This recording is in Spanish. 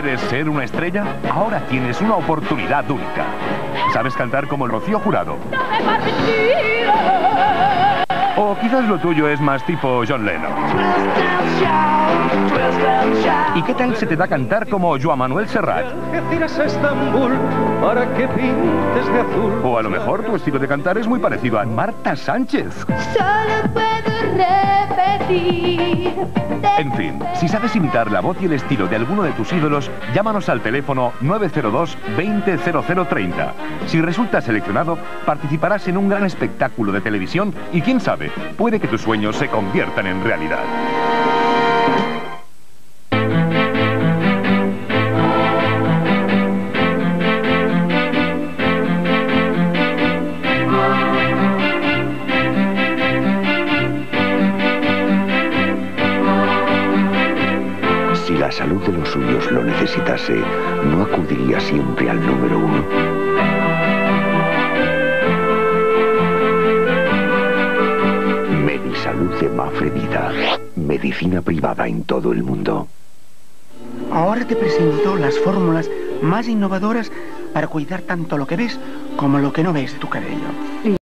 ser una estrella? Ahora tienes una oportunidad única. ¿Sabes cantar como el Rocío Jurado? O quizás lo tuyo es más tipo John Lennon. ¿Y qué tal se te da cantar como Joan Manuel Serrat? O a lo mejor tu estilo de cantar es muy parecido a Marta Sánchez. Solo puedo repetir. En fin, si sabes imitar la voz y el estilo de alguno de tus ídolos, llámanos al teléfono 902 200030. Si resultas seleccionado, participarás en un gran espectáculo de televisión y quién sabe, puede que tus sueños se conviertan en realidad. La salud de los suyos lo necesitase, ¿no acudiría siempre al número uno? Medisalud de Mafre Vida. Medicina privada en todo el mundo. Ahora te presento las fórmulas más innovadoras para cuidar tanto lo que ves como lo que no ves de tu cabello.